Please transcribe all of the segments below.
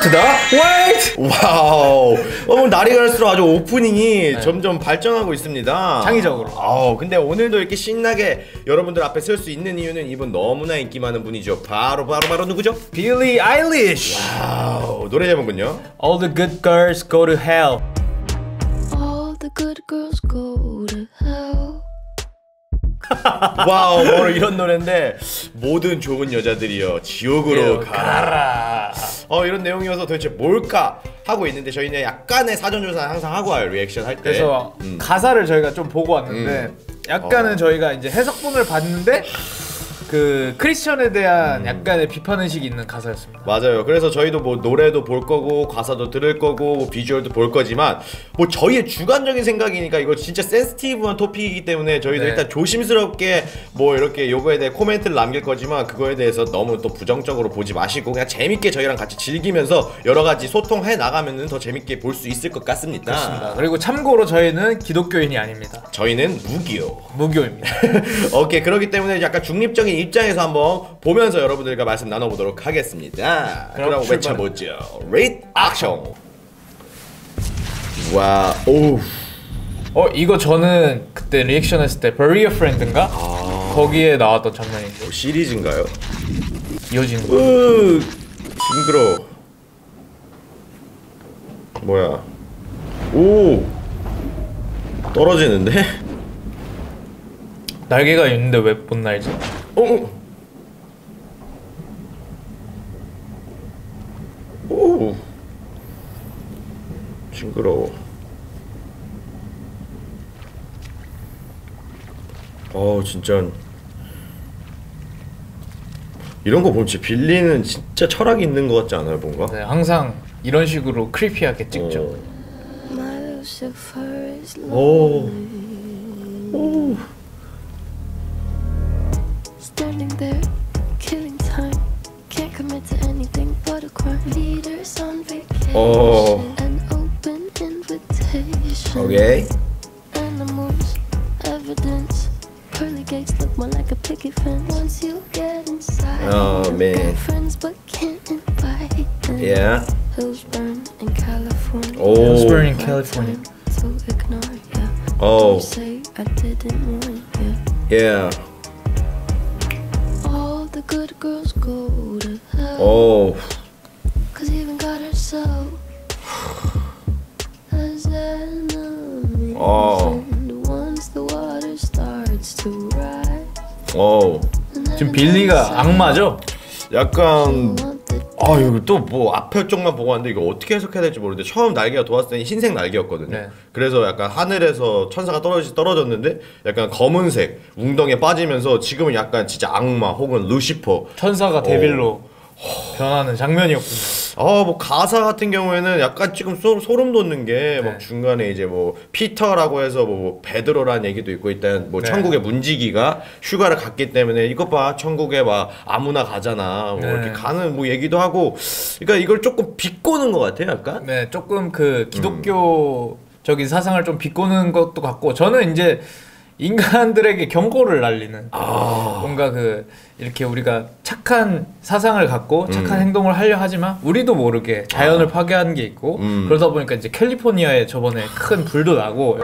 투더 화이트 와우. 오늘 날이 갈수록 아주 오프닝이 점점 발전하고 있습니다. 네. 창의적으로. 아우, 근데 오늘도 이렇게 신나게 여러분들 앞에 설 수 있는 이유는 이분 너무나 인기 많은 분이죠. 바로 바로 바로 누구죠? 빌리 아일리시 아우, 노래 제목은요? All the good girls go to hell All the good girls go to hell. 와우, 바로 이런 노래인데 모든 좋은 여자들이여 지옥으로 가라. 어, 이런 내용이어서 도대체 뭘까 하고 있는데 저희는 약간의 사전 조사 항상 하고 와요. 리액션 할 때. 그래서 음. 가사를 저희가 좀 보고 왔는데 약간은 어. 저희가 이제 해석본을 봤는데 그 크리스천에 대한 음. 약간의 비판 의식이 있는 가사였습니다. 맞아요. 그래서 저희도 뭐 노래도 볼 거고 가사도 들을 거고 뭐 비주얼도 볼 거지만 뭐 저희의 주관적인 생각이니까 이거 진짜 센스티브한 토픽이기 때문에 저희도 네. 일단 조심스럽게 뭐 이렇게 요거에 대해 코멘트를 남길 거지만 그거에 대해서 너무 또 부정적으로 보지 마시고 그냥 재밌게 저희랑 같이 즐기면서 여러 가지 소통해 나가면은 더 재밌게 볼 수 있을 것 같습니다. 그렇습니다. 그리고 참고로 저희는 기독교인이 아닙니다. 저희는 무교요. 무교입니다. 오케이 그렇기 때문에 약간 중립적인 입장에서 한번 보면서 여러분들과 말씀 나눠보도록 하겠습니다. 그럼. 외쳐보죠. 레디 액션. 와, 오, 어 이거 저는 그때 리액션 했을 때 Bury a Friend인가? 아. 거기에 나왔던 장면인데 시리즈인가요? 이어지는 거. 으, 징그러. 뭐야? 오, 떨어지는데? 날개가 있는데 왜 못 날지? 오, 오, 징그러워. 어 진짜 이런 거 보면 진짜 빌리는 진짜 철학이 있는 것 같지 않아요 뭔가? 네, 항상 이런 식으로 크리피하게 찍죠. 어. Is 오. 오. there, killing time. Can't commit to anything but a crime. Leaders on vacation. Oh. An open invitation. Okay. Animals, evidence. Pearly gates look more like a picket fence. Once you get inside, oh man. Friends but can't invite them. Yeah. In California. Oh. In California. Ignore, yeah. Oh. Don't say I didn't you. Yeah. 오. 지금 빌리가 악마죠? 약간 아 이거 또 뭐 앞에 쪽만 보고 왔는데 이거 어떻게 해석해야 될지 모르는데 처음 날개가 돋았을 때는 흰색 날개였거든요. 네. 그래서 약간 하늘에서 천사가 떨어지 떨어졌는데 약간 검은색 웅덩이에 빠지면서 지금은 약간 진짜 악마 혹은 루시퍼. 천사가 devil로 변하는 장면이었군요. 아뭐 가사 같은 경우에는 약간 지금 소, 소름 돋는 게 막 네. 중간에 이제 뭐 피터라고 해서 뭐 베드로라는 얘기도 있고 일단 뭐 네. 천국의 문지기가 휴가를 갔기 때문에 이것 봐 천국에 막 아무나 가잖아 뭐 네. 이렇게 가는 뭐 얘기도 하고 그러니까 이걸 조금 비꼬는 것 같아요 약간 네, 조금 그 기독교적인 사상을 좀 비꼬는 것도 같고 저는 이제 인간들에게 경고를 날리는 아. 뭔가 그 이렇게 우리가 착한 사상을 갖고 착한 음. 행동을 하려 하지만 우리도 모르게 자연을 파괴하는 게 있고 아. 음. 그러다 보니까 이제 캘리포니아에 저번에 큰 불도 나고.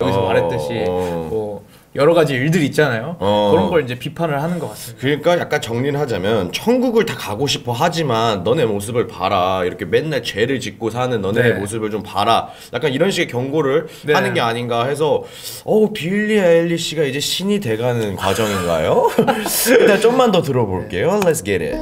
여기서 어. 말했듯이 뭐 여러 가지 일들이 있잖아요. 어. 그런 걸 이제 비판을 하는 것 같습니다. 그러니까 약간 정리를 하자면 천국을 다 가고 싶어 하지만 너네 모습을 봐라 이렇게 맨날 죄를 짓고 사는 너네 네. 모습을 좀 봐라 약간 이런 식의 경고를 네. 하는 게 아닌가 해서 어 빌리 아일리시가 이제 신이 돼가는 과정인가요? 일단 좀만 더 들어볼게요 Let's get it.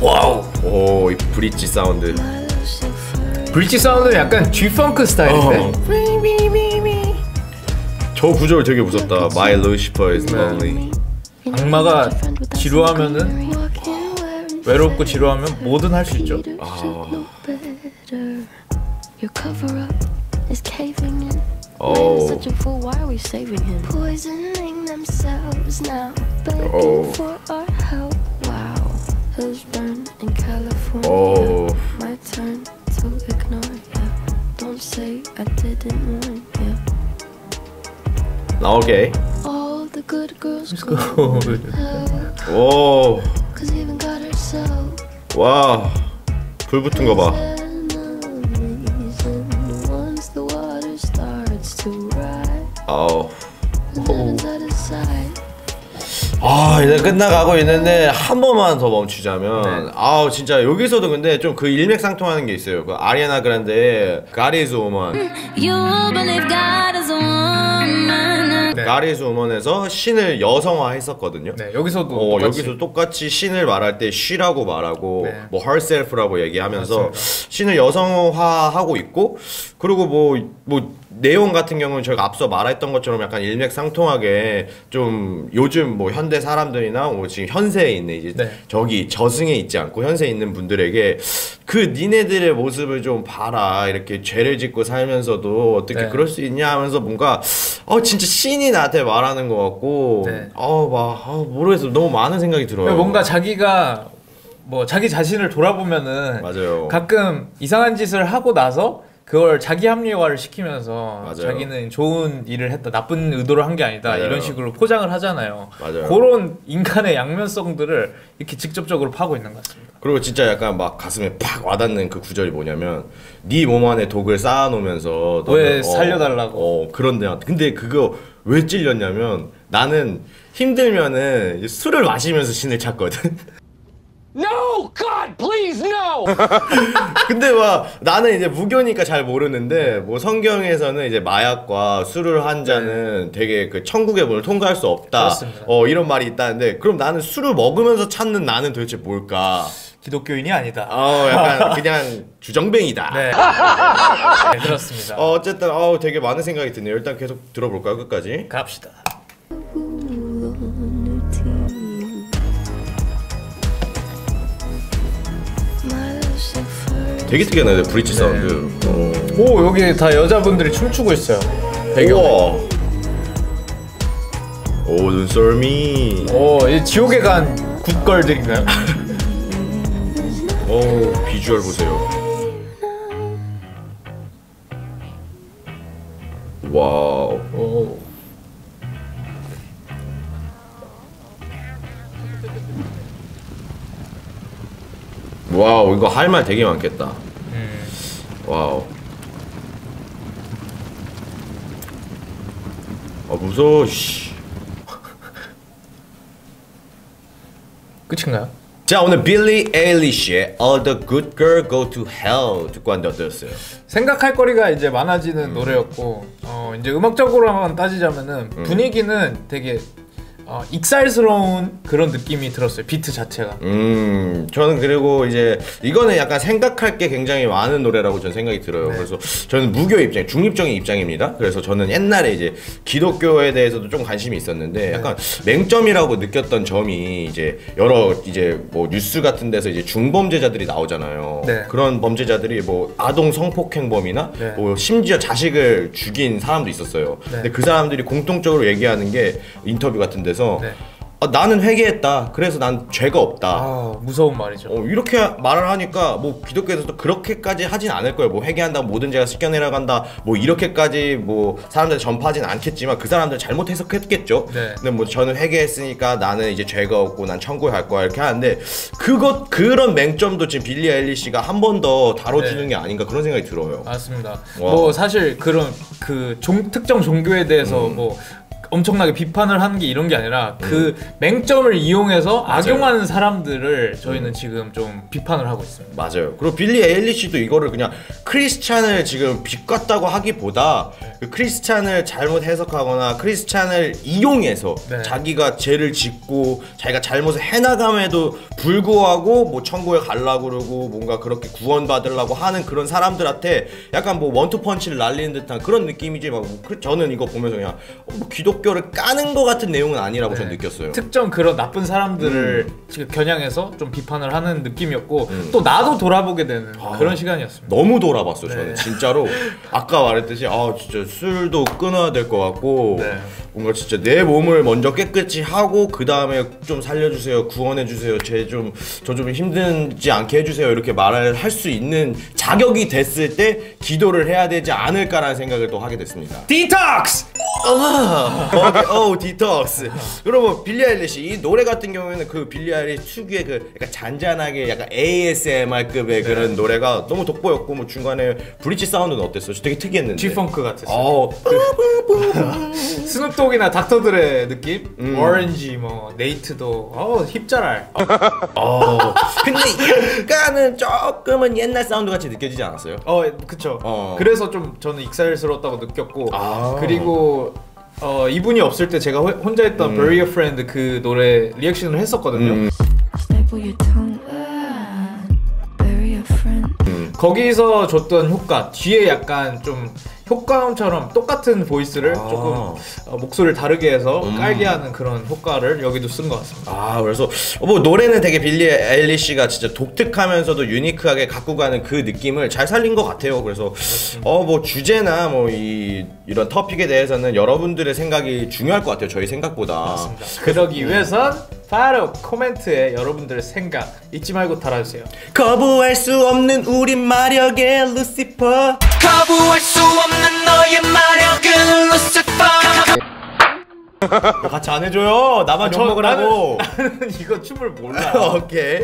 와우 오 이 브릿지 사운드 브릿지 사운드는 약간 G-funk 스타일인데 어. 저 구절 되게 무섭다 My Lucifer is lonely 악마가 지루하면은 외롭고 지루하면 뭐든 할 수 있죠. In. Oh. Didn't ya. 나 오케이. All the good girls go 오. 오, 와, 불 붙은 거 봐. 아우. then 아 이제 끝나가고 있는데 한 번만 더 멈추자면 네. 아우 진짜 여기서도 근데 좀 그 일맥상통하는 게 있어요 그 아리아나 그란데 가리즈 우먼 You believe God is a woman. 네. 가리즈 우먼에서 신을 여성화했었거든요 네, 여기서도 어, 똑같이. 여기서 똑같이 신을 말할 때 she라고 말하고 네. 뭐 herself라고 얘기하면서 맞습니다. 신을 여성화하고 있고 그리고 뭐뭐 내용 같은 경우는 저희가 앞서 말했던 것처럼 약간 일맥상통하게 좀 요즘 뭐 현대 사람들이나 뭐 지금 현세에 있는 이제 네. 저기 저승에 있지 않고 현세에 있는 분들에게 그 니네들의 모습을 좀 봐라 이렇게 죄를 짓고 살면서도 어떻게 네. 그럴 수 있냐 하면서 뭔가 어 진짜 신이 나한테 말하는 것 같고 네. 어막 아, 모르겠어 너무 많은 생각이 들어요. 뭔가 자기가 뭐 자기 자신을 돌아보면은 맞아요. 가끔 이상한 짓을 하고 나서 그걸 자기 합리화를 시키면서 맞아요. 자기는 좋은 일을 했다 나쁜 의도를 한게 아니다 맞아요. 이런 식으로 포장을 하잖아요. 맞아요. 그런 인간의 양면성들을 이렇게 직접적으로 파고 있는 것 같습니다. 그리고 진짜 약간 막 가슴에 팍 와닿는 그 구절이 뭐냐면 네 몸 안에 독을 쌓아놓으면서 왜 너는, 살려달라고. 어 그런데 근데 그거 왜 찔렸냐면 나는 힘들면은 술을 마시면서 신을 찾거든. No! God, please, no! 근데 막 나는 이제 무교니까 잘 모르는데 뭐 성경에서는 이제 마약과 술을 한 자는 되게 그 천국의 문을 통과할 수 없다. 그렇습니다. 어 이런 말이 있다는데 그럼 나는 술을 먹으면서 찾는 나는 도대체 뭘까? 기독교인이 아니다. 어 약간 그냥 주정뱅이다. 네. 네, 그렇습니다. 어, 어쨌든 어 되게 많은 생각이 드네요. 일단 계속 들어볼까요 끝까지? 갑시다. 되게 특이하네 브릿지 사운드. 어. 오 여기 다 여자분들이 춤추고 있어요. 배경. 오 눈썰미. 오, 이 지옥에 간 굿걸들인가요? 오 비주얼 보세요. 와우. 오. 와우 이거 할 말 되게 많겠다. 와우. 아 무서워. 씨. 끝인가요? 자 오늘 빌리 에일리시의 All the Good Girl Go to Hell 듣고 왔는데 어떠셨어요? 생각할 거리가 이제 많아지는 노래였고 어, 이제 음악적으로만 따지자면은 분위기는 되게 어, 익살스러운 그런 느낌이 들었어요. 비트 자체가. 음, 저는 그리고 이제 이거는 약간 생각할 게 굉장히 많은 노래라고 저는 생각이 들어요. 네. 그래서 저는 무교 입장, 중립적인 입장입니다. 그래서 저는 옛날에 이제 기독교에 대해서도 좀 관심이 네. 있었는데 약간 맹점이라고 느꼈던 점이 이제 여러 이제 뭐 뉴스 같은 데서 이제 중범죄자들이 나오잖아요. 네. 그런 범죄자들이 뭐 아동 성폭행범이나 네. 뭐 심지어 자식을 죽인 사람도 있었어요. 네. 근데 그 사람들이 공통적으로 얘기하는 게 인터뷰 같은 데서 네. 아, 나는 회개했다. 그래서 난 죄가 없다. 아 무서운 말이죠. 어, 이렇게 말을 하니까 뭐 기독교에서도 그렇게까지 하진 않을 거예요. 뭐 회개한다고 모든 죄가 씻겨내려 간다. 뭐 이렇게까지 뭐 사람들 전파하진 않겠지만 그 사람들 잘못 해석했겠죠. 네. 근데 뭐 저는 회개했으니까 나는 이제 죄가 없고 난 천국에 갈 거야 이렇게 하는데 그것 그런 맹점도 지금 빌리 엘리시가 한 번 더 다뤄주는 네. 게 아닌가 그런 생각이 들어요. 맞습니다. 와. 뭐 사실 그런 그 종, 특정 종교에 대해서 음. 뭐 엄청나게 비판을 하는 게 이런 게 아니라 그 맹점을 이용해서 악용하는 사람들을 저희는 지금 좀 비판을 하고 있습니다. 맞아요. 그리고 빌리 에일리시도 이거를 그냥 크리스찬을 지금 비꼈다고 하기보다 그 크리스찬을 잘못 해석하거나 크리스찬을 이용해서 네. 자기가 죄를 짓고 자기가 잘못을 해나감에도 불구하고 뭐 천국에 가려고 그러고 뭔가 그렇게 구원받으려고 하는 그런 사람들한테 약간 뭐 원투펀치를 날리는 듯한 그런 느낌이지 막 그- 저는 이거 보면서 그냥 어, 뭐 기독 교를 까는 것 같은 내용은 아니라고 저는 네. 느꼈어요. 특정 그런 나쁜 사람들을 음. 겨냥해서 좀 비판을 하는 느낌이었고 또 나도 돌아보게 되는 그런 시간이었습니다. 너무 돌아봤어 저는 네. 진짜로 아까 말했듯이 아 진짜 술도 끊어야 될 것 같고 네. 뭔가 진짜 내 몸을 먼저 깨끗이 하고 그 다음에 좀 살려주세요 구원해주세요 제 좀 저 좀 힘들지 않게 해주세요 이렇게 말을 할 수 있는 자격이 됐을 때 기도를 해야 되지 않을까라는 생각을 또 하게 됐습니다 디톡스! 버게 오 디톡스. 그리고 빌리 아일리시 이 노래 같은 경우에는 그 빌리 아일리시 특유의 그 약간 잔잔하게 약간 ASMR급의 그런 노래가 너무 돋보였고 뭐 중간에 브릿지 사운드는 어땠어요? 저 되게 특이했는데. G-funk 같았어요. 어, 스눕독이나 닥터 드레의 느낌? 음. 워렌 G 뭐 네이트 독 어 힙잘알. 어. 근데 약간은 조금은 옛날 사운드 같이 느껴지지 않았어요? 어 그쵸. 어. 그래서 좀 저는 익살스러웠다고 느꼈고 아. 그리고 어 이분이 없을 때 제가 호- 혼자 했던 Bury a Friend 그 노래 리액션을 했었거든요. 음. 아. 거기서 줬던 효과 뒤에 약간 좀 효과음처럼 똑같은 보이스를 아. 조금 어, 목소리를 다르게 해서 음. 깔게 하는 그런 효과를 여기도 쓴 것 같습니다. 아 그래서 뭐 노래는 되게 빌리 엘리시가 진짜 독특하면서도 유니크하게 갖고 가는 그 느낌을 잘 살린 것 같아요. 그래서 어 뭐 주제나 뭐 이 이런 터픽에 대해서는 여러분들의 생각이 중요할 것 같아요. 저희 생각보다. 그러기 위해선 바로 코멘트에 여러분들의 생각 잊지 말고 달아주세요. 거부할 수 없는 우리 마력의 루시퍼. 거부할 수 없는 너의 마력은 루시퍼 같이 안 해줘요. 나만 저- 좀 먹으라고. 나는 이거 춤을 몰라. 오케이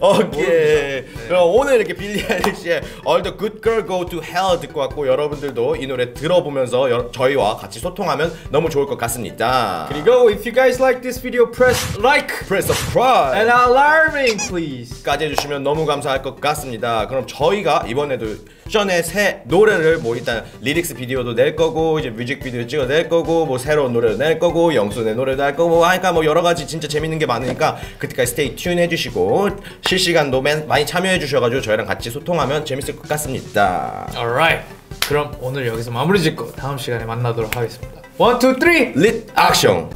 오케이 그럼 오늘 이렇게 빌리 아일리시의 All the Good Girl Go to Hell 듣고 왔고 여러분들도 이 노래 들어보면서 여- 저희와 같이 소통하면 너무 좋을 것 같습니다 그리고 if you guys like this video, press like Press subscribe and alarming please. 까지 해주시면 너무 감사할 것 같습니다 그럼 저희가 이번에도 션의 새 노래를 뭐 일단 lyrics 비디오도 낼 거고 이제 뮤직비디오 찍어 낼 거고 뭐 새로운 노래도 낼 거고 영순의 노래도 할 거고 하니까 뭐 여러 가지 진짜 재밌는 게 많으니까 그때까지 stay tune 해주시고 실시간도 맨- 많이 참여해 주셔가지고 저희랑 같이 소통하면 재밌을 것 같습니다 Alright. 그럼 오늘 여기서 마무리 짓고 다음 시간에 만나도록 하겠습니다. One, two, three. 릿 액션